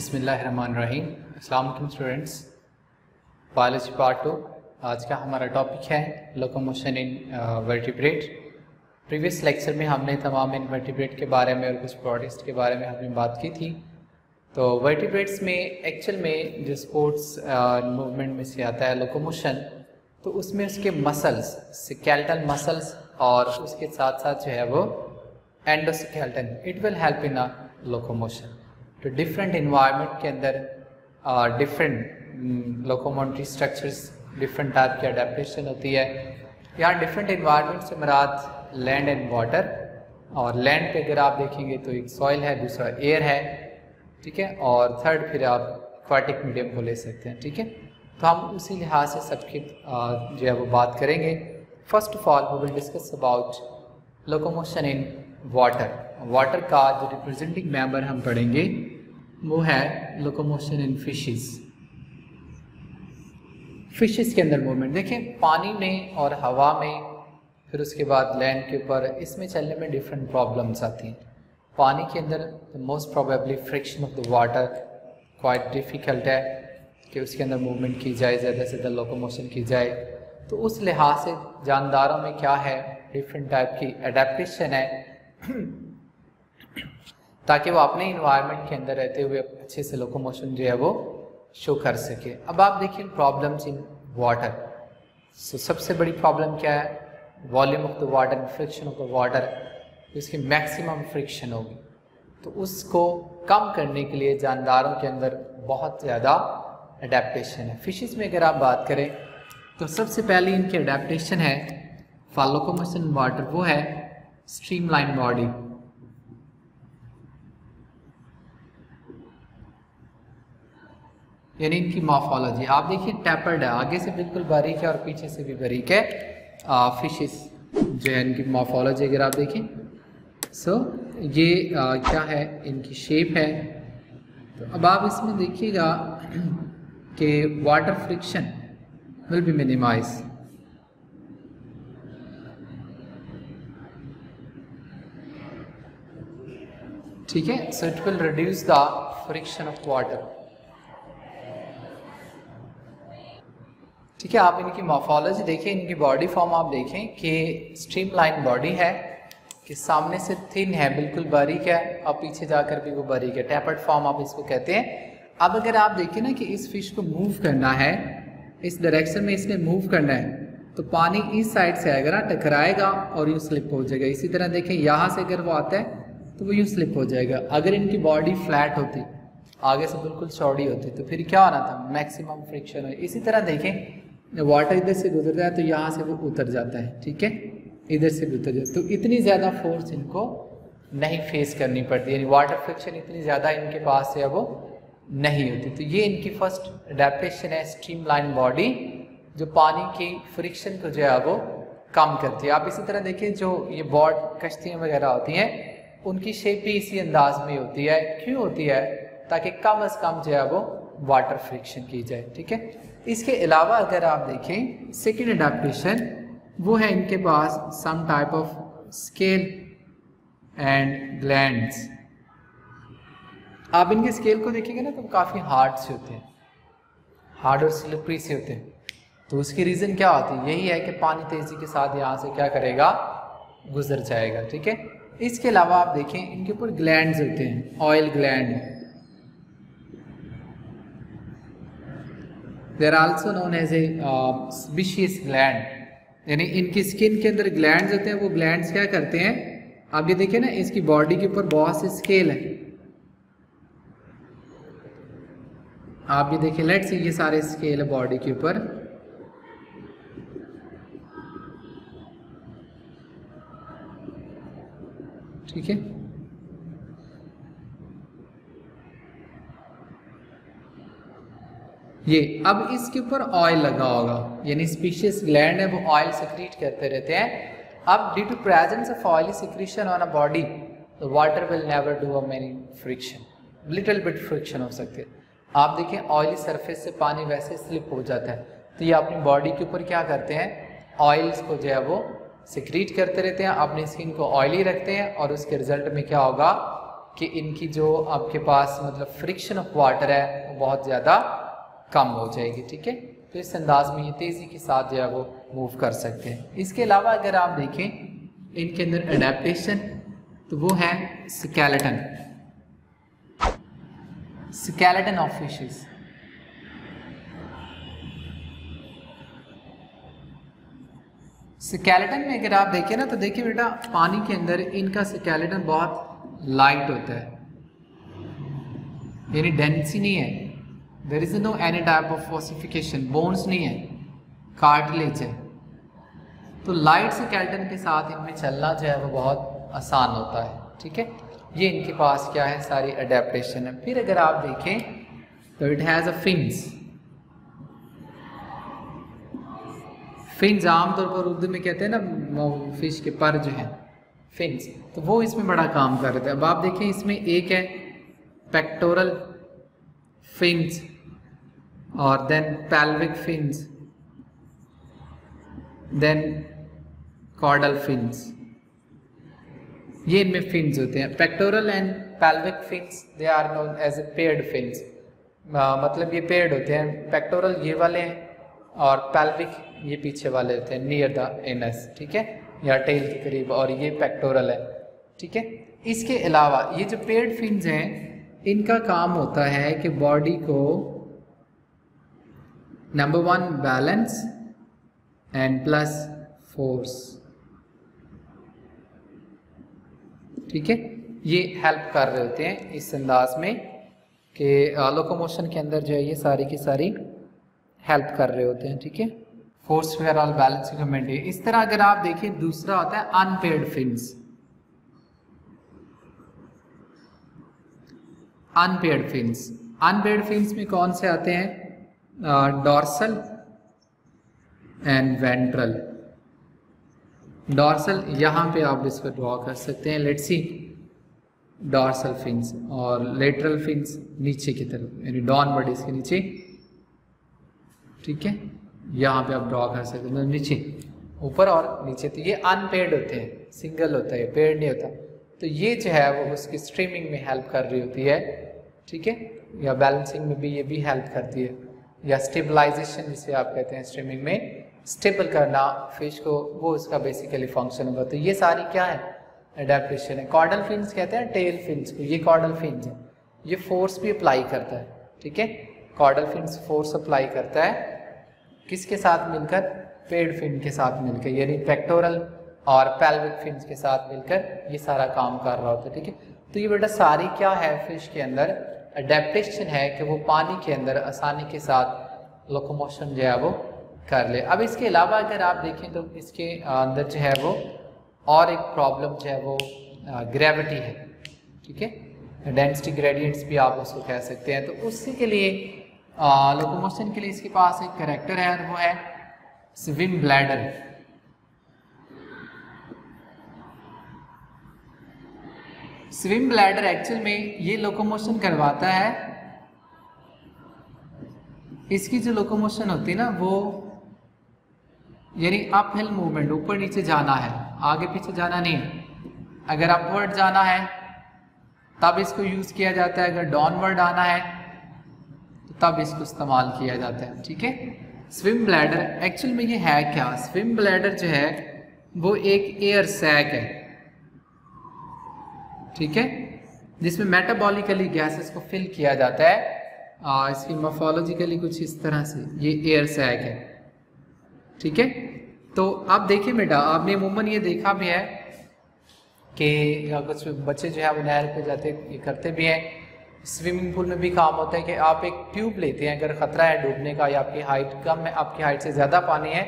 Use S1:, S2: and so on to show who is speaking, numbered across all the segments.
S1: बिसमीम अल्लाम students. Biology part two आज का हमारा टॉपिक है locomotion in vertebrate previous lecture में हमने तमाम इन वर्टिब्रेट के बारे में और कुछ प्रोटिस्ट के बारे में हमने बात की थी। तो वर्टिब्रेट्स में एक्चुअल में जो स्पोर्ट्स मूवमेंट में से आता है लोकोमोशन तो उसमें उसके मसल्स स्केल्टन मसल्स और उसके साथ साथ जो है वो endoskeleton it will help in a locomotion तो डिफरेंट इन्वायरमेंट के अंदर different locomotory structures different type की अडेप्टेशन होती है। यहाँ डिफरेंट इन्वायरमेंट से मराद लैंड एंड वाटर और लैंड पे अगर आप देखेंगे तो एक सॉइल है, दूसरा एयर है, ठीक है? और थर्ड फिर आप क्वाटिक मीडियम को ले सकते हैं, ठीक है? तो हम उसी लिहाज से सबकी जो है वो बात करेंगे। First of all we will discuss about locomotion in water water का जो रिप्रेजेंटिंग मेंबर हम पढ़ेंगे वो है लोकोमोशन इन फिशेस फिशेस के अंदर मूवमेंट देखिए पानी में और हवा में फिर उसके बाद लैंड के ऊपर इसमें चलने में डिफरेंट प्रॉब्लम्स आती हैं पानी के अंदर most probably friction of the water quite difficult है कि उसके अंदर मूवमेंट की जाए ज़्यादा से ज़्यादा लोकोमोशन की जाए तो उस लिहाज से जानदारों में क्या है डिफरेंट टाइप की अडेप्टेशन है ताकि वो अपने इन्वायरमेंट के अंदर रहते हुए अच्छे से लोकोमोशन जो है वो शो कर सके। अब आप देखिए प्रॉब्लम्स इन वाटर सो सबसे बड़ी प्रॉब्लम क्या है? Volume of the water friction of the water इसकी मैक्सिमम फ्रिक्शन होगी। तो उसको कम करने के लिए जानदारों के अंदर बहुत ज़्यादा अडेप्टेशन है। फिशेस में अगर आप बात करें तो सबसे पहले इनकी अडेप्टेशन है फॉलोकोमोशन वाटर वो है स्ट्रीमलाइन बॉडी यानी इनकी मॉर्फोलॉजी आप देखिए टैपर्ड है। आगे से बिल्कुल बारीक है और पीछे से भी बारीक है। फिशेस जो है इनकी मॉर्फोलॉजी अगर आप देखें। सो so, ये आ, क्या है? इनकी शेप है। तो अब आप इसमें देखिएगा कि water friction will be minimize ठीक है? So it will reduce the friction of water ठीक है, आप इनकी मॉफोलॉजी देखें, इनकी बॉडी फॉर्म आप देखें कि स्ट्रीमलाइन बॉडी है, कि सामने से थिन है, बिल्कुल बारीक है, और पीछे जाकर भी वो बारीक है। टैपर्ड फॉर्म आप इसको कहते हैं। अब अगर आप देखें ना कि इस फ़िश को मूव करना है, इस डायरेक्शन में इसने मूव करना है तो पानी इस साइड से आएगा ना, टकराएगा और यूँ स्लिप हो जाएगा। इसी तरह देखें, यहाँ से अगर वो आता है तो वो यूँ स्लिप हो जाएगा। अगर इनकी बॉडी फ्लैट होती, आगे से बिल्कुल चौड़ी होती तो फिर क्या होना था? मैक्सिमम फ्रिक्शन हो इसी तरह देखें वाटर इधर से गुजरता है तो यहाँ से वो उतर जाता है, ठीक है? इधर से भी उतर जाता है। तो इतनी ज़्यादा फोर्स इनको नहीं फेस करनी पड़ती, यानी वाटर फ्रिक्शन इतनी ज़्यादा इनके पास से अब वो नहीं होती। तो ये इनकी फ़र्स्ट अडेप्टेशन है स्ट्रीम लाइन बॉडी जो पानी की फ्रिक्शन को जो है वो कम करती है। आप इसी तरह देखिए, जो ये बॉड कश्तियाँ वगैरह होती हैं, उनकी शेप भी इसी अंदाज में होती है। क्यों होती है? ताकि कम अज़ कम जो है वो वाटर फ्रिक्शन की जाए, ठीक है? इसके अलावा अगर आप देखें सेकेंड अडाप्टेशन वो है इनके पास some type of scale and glands आप इनके स्केल को देखेंगे ना तो काफ़ी हार्ड से होते हैं। हार्ड और स्लिपरी से होते हैं। तो उसकी रीज़न क्या होती है? यही है कि पानी तेज़ी के साथ यहाँ से क्या करेगा? गुजर जाएगा, ठीक है? इसके अलावा आप देखें, इनके ऊपर ग्लैंड होते हैं oil gland there also known as a species gland यानी इनकी स्किन के अंदर ग्लैंड होते हैं, वो ग्लैंड क्या करते हैं? आप ये देखिए ना, इसकी बॉडी के ऊपर बहुत से स्केल है। आप ये देखिए लेट सी ये सारे स्केल है बॉडी के ऊपर। ठीक है? ये, अब इसके ऊपर ऑयल लगा होगा। यानी स्पीशियस ग्लैंड है, वो ऑयल सिक्रीट करते रहते हैं। अब due to presence of oily secretion on a body the water will never do a many friction little bit friction हो सकती। है आप देखें ऑयली सरफेस से पानी वैसे स्लिप हो जाता है। तो ये अपनी बॉडी के ऊपर क्या करते हैं? ऑयल्स को जो है वो सिक्रीट करते रहते हैं, अपनी स्किन को ऑयली रखते हैं और उसके रिज़ल्ट में क्या होगा कि इनकी जो आपके पास मतलब फ्रिक्शन ऑफ़ वाटर है, वो बहुत ज़्यादा कम हो जाएगी, ठीक है? तो इस अंदाज में ये तेज़ी के साथ जो है वो मूव कर सकते हैं। इसके अलावा अगर आप देखें, इनके अंदर अडेप्टेशन तो वो है skeleton skeleton of fishes skeleton में अगर आप देखें ना तो देखिए बेटा, पानी के अंदर इनका स्केलेटन बहुत लाइट होता है। यानी डेंसी नहीं है। There is no any type of ossification bones नहीं है कार्टिलेज है। तो लाइट स्केलेटन के साथ इनमें चलना जो है वो बहुत आसान होता है, ठीक है? ये इनके पास क्या है? सारी अडेप्टेशन है। फिर अगर आप देखें तो it has a fins fins आमतौर पर उर्दू में कहते हैं ना फ़िश के पर जो है फिन्स तो वो इसमें बड़ा काम कर रहे थे अब आप देखें, इसमें एक है पेक्टोरल फिन्स और then pelvic fins then caudal fins ये इनमें फिन्स होते हैं। Pectoral and pelvic fins they are known as a paired fins मतलब ये पेड होते हैं। पेक्टोरल ये वाले हैं और पैल्विक ये पीछे वाले होते हैं नियर द एनस ठीक है? या टेल के करीब, और ये पेक्टोरल है, ठीक है? इसके अलावा ये जो पेड फिन्स हैं इनका काम होता है कि बॉडी को number one balance and plus force. ठीक है? ये हेल्प कर रहे होते हैं इस अंदाज में कि लोकोमोशन के अंदर जो है ये सारी की सारी हेल्प कर रहे होते हैं, ठीक है? फोर्स वगैरह बैलेंस मेंटेन इस तरह अगर आप देखिए दूसरा होता है unpaired fins unpaired fins unpaired fins में कौन से आते हैं? Dorsal and ventral. डॉर्सल, यहाँ पे आप इसको ड्रॉ कर सकते हैं। लेट्स सी डॉर्सल फिन्स और लेटरल फिन्स नीचे की तरफ़, यानी डॉन बॉडी इसके नीचे। ठीक है? यहाँ पे आप ड्रॉ कर सकते हैं। नीचे। ऊपर और नीचे। तो ये अनपेड होते हैं। सिंगल होता है पेड नहीं होता। तो ये जो है वो उसकी स्ट्रीमिंग में हेल्प कर रही होती है, ठीक है? या बैलेंसिंग में भी ये भी हेल्प करती है। या स्टेबलाइजेशन जिसे आप कहते हैं स्ट्रीमिंग में स्टेबल करना फ़िश को, वो उसका बेसिकली फ़ंक्शन होगा। तो ये सारी क्या है? अडेप्टेशन है। कॉर्डल फिन्स कहते हैं टेल फिन्स को। ये कॉर्डल फिन्स है। ये फोर्स भी अप्लाई करता है, ठीक है? कॉर्डल फिन्स फोर्स अप्लाई करता है। किसके साथ मिलकर? पेड फिन के साथ मिलकर, यानी पेक्टोरल और पेल्विक फिन्स के साथ मिलकर ये सारा काम कर रहा होता है, ठीक है? तो ये बेटा सारी क्या है फ़िश के अंदर? अडेप्टेशन है कि वो पानी के अंदर आसानी के साथ लोकोमोशन जो है वो कर ले। अब इसके अलावा अगर आप देखें तो इसके अंदर जो है वो और एक प्रॉब्लम जो है वो ग्रेविटी है, ठीक है? डेंसिटी ग्रेडियंट्स भी आप उसको कह सकते हैं। तो उसी के लिए लोकोमोशन के लिए इसके पास एक करेक्टर है वो है swim bladder swim bladder actual में ये लोकोमोशन करवाता है। इसकी जो लोकोमोशन होती है ना, वो यानी अप हिल मूवमेंट ऊपर नीचे जाना है, आगे पीछे जाना नहीं। अगर अपवर्ड जाना है, तब इसको यूज़ किया जाता है। अगर डाउनवर्ड आना है तो तब इसको इस्तेमाल किया जाता है, ठीक है? स्विम ब्लैडर एक्चुअल में ये है क्या? स्विम ब्लैडर जो है, वो एक एयर सैक है। ठीक है? जिसमें मेटाबॉलिकली गैसेस को फिल किया जाता है। आ, इसकी मोफोलॉजिकली कुछ इस तरह से ये एयर सैक है। ठीक है? तो आप देखिए बेटा आपने अमूमन ये देखा भी है कि कुछ बच्चे जो है वो नहर पे जाते ये करते भी हैं। स्विमिंग पूल में भी काम होता है कि आप एक ट्यूब लेते हैं अगर ख़तरा है डूबने का या आपकी हाइट कम है आपकी हाइट से ज़्यादा पानी है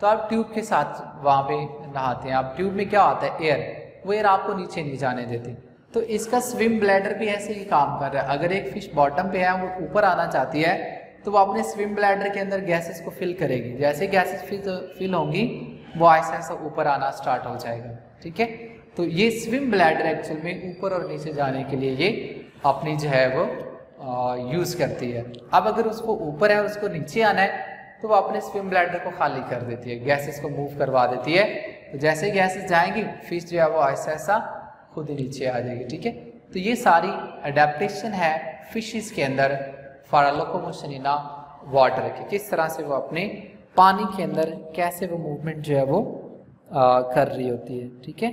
S1: तो आप ट्यूब के साथ वहाँ पे नहाते हैं। आप ट्यूब में क्या आता है? एयर वो एयर आपको नीचे नहीं जाने देती। तो इसका स्विम ब्लैडर भी ऐसे ही काम कर रहा है। अगर एक फ़िश बॉटम पे है, वो ऊपर आना चाहती है तो वो अपने स्विम ब्लैडर के अंदर गैसेस को फिल करेगी। जैसे गैसेस फिल फिल होंगी, वो ऐसा ऐसा ऊपर आना स्टार्ट हो जाएगा। ठीक है? तो ये स्विम ब्लैडर एक्चुअल में ऊपर और नीचे जाने के लिए ये अपनी जो है वो यूज़ करती है। अब अगर उसको ऊपर है उसको नीचे आना है तो वो अपने स्विम ब्लैडर को खाली कर देती है। गैसेस को मूव करवा देती है। तो जैसे ही गैसेस जाएँगी फ़िश जो है वो ऐसा ऐसा खुद ही नीचे आ जाएगी ठीक है? तो ये सारी अडेप्टेशन है फिशेस के अंदर फॉर लोकोमोशन इन वाटर के। किस तरह से वो अपने पानी के अंदर कैसे वो मूवमेंट जो है वो आ, कर रही होती है ठीक है?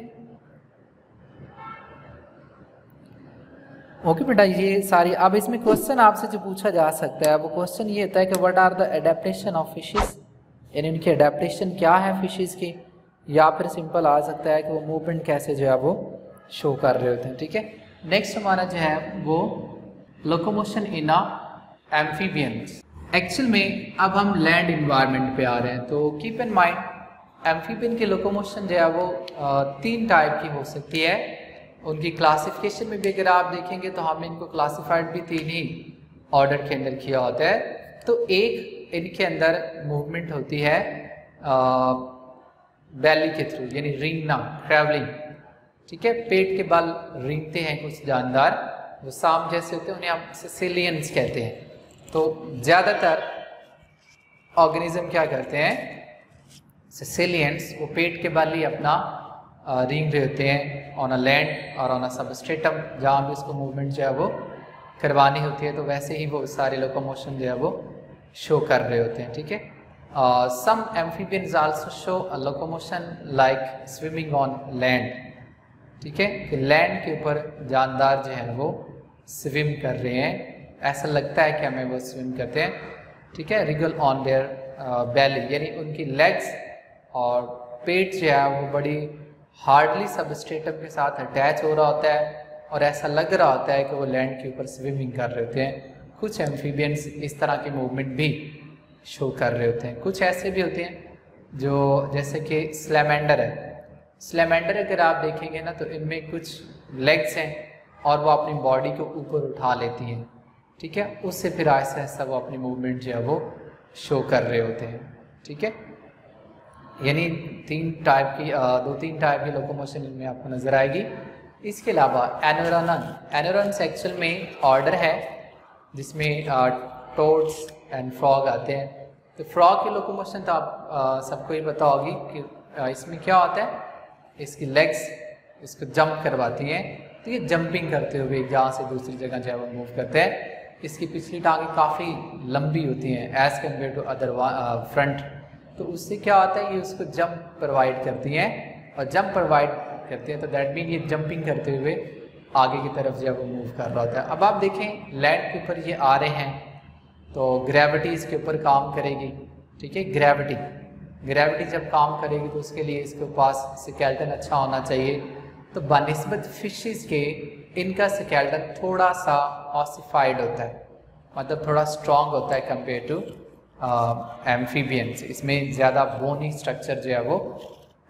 S1: ओके बेटा ये सारी अब इसमें क्वेश्चन आपसे जो पूछा जा सकता है वो क्वेश्चन ये होता है कि what are the adaptation of fishes यानी उनकी एडेप्टेशन क्या है फिशेस की? या फिर सिंपल आ सकता है कि वो मूवमेंट कैसे जो है वो शो कर रहे होते हैं, ठीक है? नेक्स्ट हमारा जो है वो लोकोमोशन इन एम्फीबियंस एक्चुअल में अब हम लैंड इन्वायरमेंट पे आ रहे हैं तो कीप इन माइंड एम्फीबियन की लोकोमोशन जो है वो तीन टाइप की हो सकती है। उनकी क्लासिफिकेशन में भी अगर आप देखेंगे तो हमने इनको क्लासिफाइड भी तीन ही ऑर्डर के अंदर किया होता है। तो एक इनके अंदर मूवमेंट होती है बैली के थ्रू यानी रिंगना ट्रैवलिंग ठीक है? पेट के बाल रिंगते हैं कुछ जानदार वो साम जैसे होते हैं, उन्हें आप सिसिलियंस कहते हैं। तो ज़्यादातर ऑर्गेनिज्म क्या करते हैं? सिसिलियंस वो पेट के बाल ही अपना रिंग रहे होते हैं ऑन अ लैंड और ऑन अ सबस्टेटम जहाँ भी उसको मूवमेंट जो है वो करवानी होती है तो वैसे ही वो सारे लोकोमोशन जो है वो शो कर रहे होते हैं, ठीक है? Some amphibians also show a locomotion like swimming on land ठीक है? कि लैंड के ऊपर जानदार जो है वो स्विम कर रहे हैं। ऐसा लगता है कि हमें वो स्विम करते हैं। ठीक है? रिगल ऑन देयर बैली यानी उनकी लेग्स और पेट जो है वो बड़ी हार्डली सब सबस्टेटम के साथ अटैच हो रहा होता है और ऐसा लग रहा होता है कि वो लैंड के ऊपर स्विमिंग कर रहे होते हैं। कुछ एम्फीबियंस इस तरह की मूवमेंट भी शो कर रहे होते हैं। कुछ ऐसे भी होते हैं जो जैसे कि स्लेमेंडर है। स्लेमेंडर अगर आप देखेंगे ना तो इनमें कुछ लेग्स हैं और वो अपनी बॉडी को ऊपर उठा लेती हैं। ठीक है? उससे फिर आहिस्ता आहिस्ता वो अपनी मूवमेंट जो है वो शो कर रहे होते हैं। ठीक है? यानी तीन टाइप की दो तीन टाइप की लोकोमोशन इनमें आपको नज़र आएगी। इसके अलावा एनोरनन एनोरन एक्चुअल में ऑर्डर है, जिसमें टोड्स एंड फ्रॉग आते हैं। तो फ्रॉग की लोकोमोशन तो आप सबको ही पता होगी कि आ, इसमें क्या होता है? इसकी लेग्स इसको जंप करवाती हैं। तो ये जंपिंग करते हुए एक जगह से दूसरी जगह जो है वो मूव करते हैं। इसकी पिछली टांगें काफ़ी लंबी होती हैं as compare to other front तो उससे क्या होता है? ये उसको जंप प्रोवाइड करती हैं। और जंप प्रोवाइड करती हैं तो दैट मीन ये जंपिंग करते हुए आगे की तरफ़ जो है वो मूव कर रहा होता है। अब आप देखें लैंड के ऊपर ये आ रहे हैं। तो ग्रेविटी इसके ऊपर काम करेगी। ठीक है? ग्रेविटी ग्रेविटी जब काम करेगी तो उसके लिए इसके पास सिकेल्टन अच्छा होना चाहिए। तो बनस्बत फिशेस के, इनका सिकेल्टन थोड़ा सा ऑसिफाइड होता है। मतलब थोड़ा स्ट्रॉन्ग होता है कंपेयर टू एम्फीबियंस इसमें ज़्यादा बोनी स्ट्रक्चर जो है वो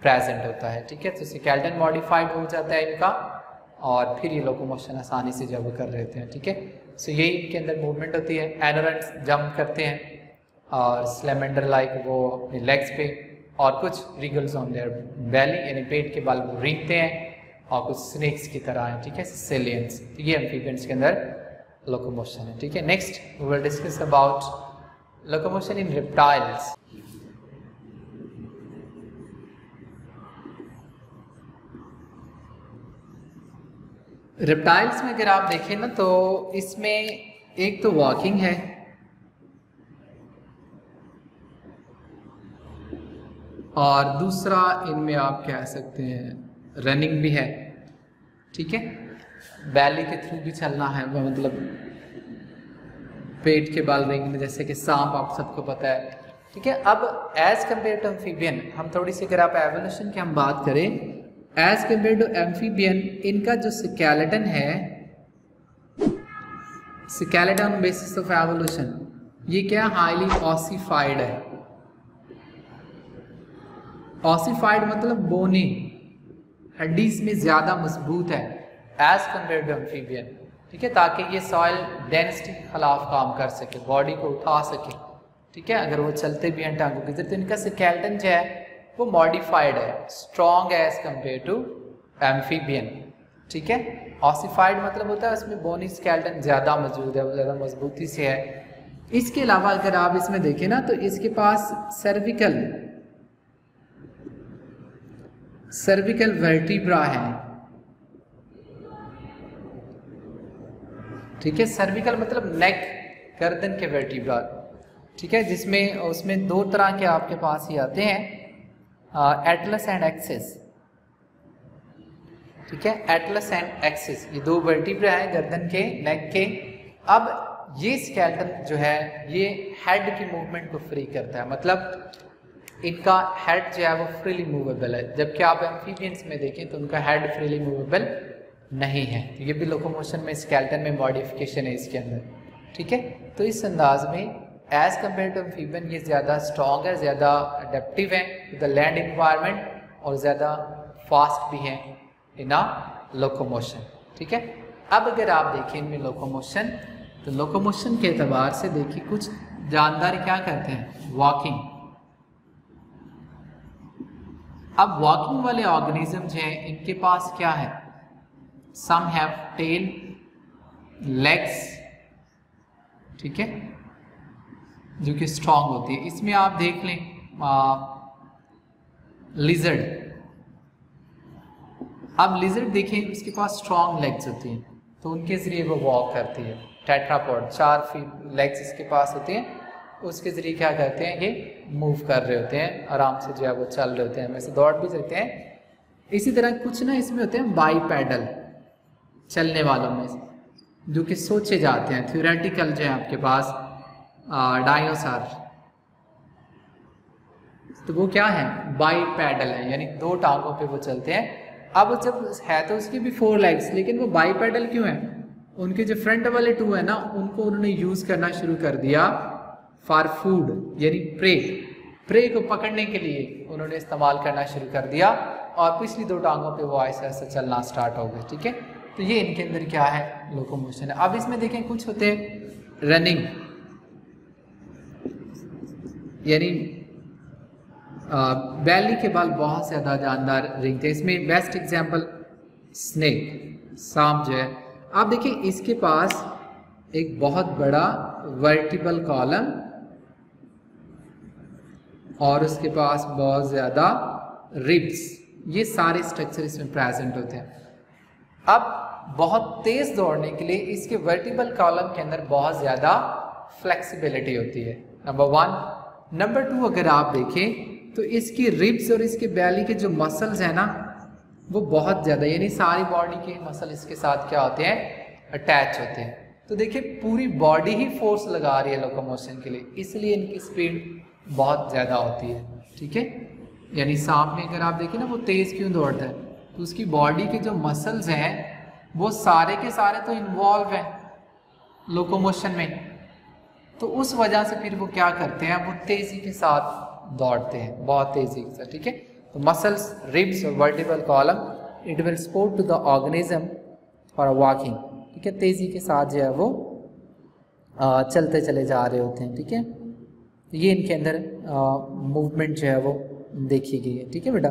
S1: प्रेजेंट होता है। ठीक है? तो सिकेल्टन मॉडिफाइड हो जाता है इनका और फिर ये लोकोमोशन आसानी से जब कर रहे होते हैं। ठीक है? सो so, यही इनके अंदर मूवमेंट होती है। एनोरेंट्स जंप करते हैं और स्लेमेंडर लाइक वो अपने लेग्स पे और कुछ रिगल्स ऑन देयर बैली यानी पेट के बाल वो रिंगते हैं और कुछ स्नेक्स की तरह हैं ठीक है? सेलियंस तो ये एम्फीबियंस के अंदर लोकोमोशन है ठीक है? Next we will discuss about locomotion in reptiles reptiles में अगर आप देखें ना तो इसमें एक तो वॉकिंग है। और दूसरा इनमें आप कह सकते हैं रनिंग भी है। ठीक है? बैली के थ्रू भी चलना है मतलब पेट के बाल रेंगने जैसे कि सांप, आप सबको पता है। ठीक है? अब एज कंपेयर टू एम्फीबियन हम थोड़ी सी अगर आप एवोल्यूशन की हम बात करें एज कंपेयर टू एम्फीबियन इनका जो सिकेलेटन है सिकेलेटन बेसिस ऑफ़ एवोल्यूशन ये क्या हाईली ऑसिफाइड है? ऑसिफाइड मतलब बोनी हड्डीज में ज़्यादा मज़बूत है एज कंपेयर टू एम्फीबियन ठीक है? ताकि ये सॉइल डेंसिटी के खिलाफ काम कर सके बॉडी को उठा सके, ठीक है? अगर वो चलते भी हैं, टांगों की तो इनका स्केल्टन जो है वो मॉडिफाइड है स्ट्रॉन्ग है एज कंपेयर टू एम्फीबियन ठीक है? ऑसिफाइड मतलब होता है उसमें बोनी स्केल्टन ज़्यादा मौजूद है, वो ज़्यादा मजबूती से है। इसके अलावा अगर आप इसमें देखें ना तो इसके पास सर्विकल सर्विकल वर्टिब्रा है। ठीक है? सर्विकल मतलब नेक गर्दन के वर्टिब्रा ठीक है? जिसमें, उसमें दो तरह के आपके पास ही आते हैं। एटलस एंड एक्सेस ठीक है? एटलस एंड एक्सिस ये दो वर्टिब्रा है, गर्दन के नेक के। अब ये स्केल्टन जो है, ये हेड की मूवमेंट को फ्री करता है। मतलब इनका हेड जो है, वो फ्रीली मूवेबल है। जबकि आप एम्फीबियंस में देखें तो उनका हेड फ्रीली मूवेबल नहीं है। ये भी लोकोमोशन में स्केल्टन में मॉडिफिकेशन है इसके अंदर। ठीक है? तो इस अंदाज में एज कंपेयर टू एम्फीबियन ये ज़्यादा स्ट्रॉन्ग है ज़्यादा अडेप्टिव है टू द लैंड इन्वायरमेंट और ज़्यादा फास्ट भी है इन आ लोकोमोशन ठीक है अब अगर आप देखें इनमें लोकोमोशन तो लोकोमोशन के अतबार से देखिए कुछ जानदार क्या करते हैं वॉकिंग अब वॉकिंग वाले ऑर्गेनिज्म जो हैं इनके पास क्या है सम हैव टेल लेग्स ठीक है जो कि स्ट्रांग होती है। इसमें आप देख लें लिजर्ड अब लिजर्ड देखें, उसके पास स्ट्रांग लेग्स होती हैं तो उनके ज़रिए वो वॉक करती है। टेट्रापॉड चार फीट लेग्स इसके पास होते हैं, उसके ज़रिए क्या करते हैं, ये मूव कर रहे होते हैं, आराम से जो है वो चल रहे होते हैं। वैसे दौड़ भी सकते हैं। इसी तरह कुछ ना इसमें होते हैं बाई पैडल चलने वालों में जो कि सोचे जाते हैं। थ्योरेटिकल जो है आपके पास डायनासोर तो वो क्या है? बाई पैडल है, यानी दो टांगों पे वो चलते हैं। अब जब है तो उसकी भी फोर लेग्स लेकिन वो बाई पैडल क्यों है? उनके जो फ्रंट वाले टू है ना, उनको उन्होंने यूज़ करना शुरू कर दिया फॉर फ़ूड यानी प्रे प्रे को पकड़ने के लिए उन्होंने इस्तेमाल करना शुरू कर दिया और पिछली दो टांगों पे वो ऐसे ऐसे चलना स्टार्ट हो गए, ठीक है? तो ये इनके अंदर क्या है? लोकोमोशन है। अब इसमें देखें कुछ होते हैं। रनिंग यानी बैली के बाल बहुत ज़्यादा जानदार रिंग थे इसमें बेस्ट एग्जांपल, स्नेक, सांप जो है। आप देखिए, इसके पास एक बहुत बड़ा वर्टिबल कॉलम और उसके पास बहुत ज़्यादा रिब्स। ये सारे स्ट्रक्चर इसमें प्रेजेंट होते हैं। अब बहुत तेज़ दौड़ने के लिए इसके वर्टिबल कॉलम के अंदर बहुत ज़्यादा फ्लेक्सिबिलिटी होती है। नंबर वन नंबर टू अगर आप देखें तो इसकी रिब्स और इसके बैली के जो मसल्स हैं ना, वो बहुत ज़्यादा, यानी सारी बॉडी के मसल इसके साथ क्या होते हैं? अटैच होते हैं। तो देखिए, पूरी बॉडी ही फोर्स लगा रही है लोकोमोशन के लिए। इसलिए इनकी स्पीड बहुत ज़्यादा होती है। ठीक है? यानी सांप में अगर आप देखें ना, वो तेज़ क्यों दौड़ता है? तो उसकी बॉडी के जो मसल्स हैं, वो सारे के सारे तो इन्वॉल्व हैं लोकोमोशन में। तो उस वजह से फिर वो क्या करते हैं, वो तेज़ी के साथ दौड़ते हैं, बहुत तेज़ी के साथ, ठीक है? तो मसल्स रिब्स और vertebral column it will support to the organism for walking ठीक है? तेज़ी के साथ जो है वो चलते चले जा रहे होते हैं, ठीक है? ये इनके अंदर मूवमेंट जो है वो देखी गई है, ठीक है बेटा?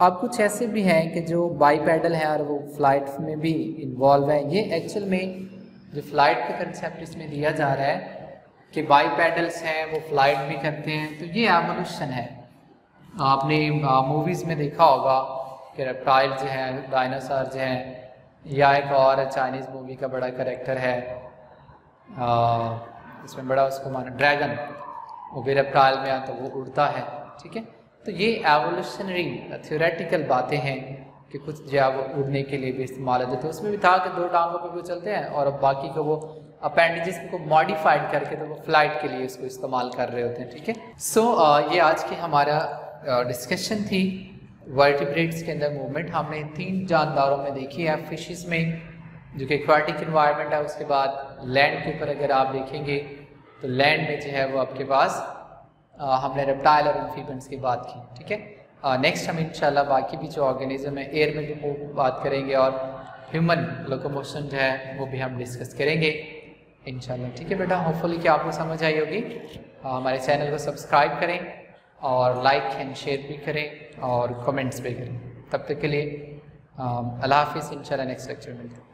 S1: अब कुछ ऐसे भी हैं कि जो बाई पैडल हैं और वो फ़्लाइट में भी इन्वॉल्व है। ये एक्चुअल में जो फ़्लाइट का कंसेप्ट इसमें दिया जा रहा है कि बाई पैडल्स हैं, वो फ़्लाइट भी करते हैं तो ये एवोल्यूशन है। आपने मूवीज़ में देखा होगा कि रेप्टाइल जो हैं डायनासोर जो हैं, या एक और चाइनीज़ मूवी का बड़ा करेक्टर है इसमें बड़ा उसको माना ड्रैगन वो भी रेप्टाइल में आता तो वो उड़ता है, ठीक है? तो ये एवोल्यूशनरी थ्योरेटिकल बातें हैं कि कुछ जो है वो उड़ने के लिए भी इस्तेमाल होते थे उसमें भी था कि दो टांगों पे वो चलते हैं, और अब बाकी को वो अपेंडिजेस को मॉडिफाइड करके तो वो फ़्लाइट के लिए इसको इस्तेमाल कर रहे होते हैं ठीक है? सो so, ये आज की हमारा डिस्कशन थी वर्टिब्रेट्स के अंदर मूवमेंट हमने तीन जानदारों में देखी है फिशेस में जो कि एक्वाटिक इन्वायरमेंट है उसके बाद लैंड के ऊपर अगर आप देखेंगे तो लैंड में जो है वो आपके पास आ, हमने रेप्टाइल और इन्फीबेंट्स की बात की ठीक है? नेक्स्ट हम इंशाल्लाह बाकी भी जो ऑर्गेनिज्म है एयर में भी बात करेंगे और ह्यूमन लोकोमोशन जो है वो भी हम डिस्कस करेंगे। इंशाल्लाह। ठीक है बेटा होपफुली कि आपको समझ आई होगी। हमारे चैनल को सब्सक्राइब करें और लाइक एंड शेयर भी करें और कमेंट्स भी करें। तब तक के लिए अल्लाह हाफिज़, इंशाल्लाह नेक्स्ट लेक्चर मिलते हैं।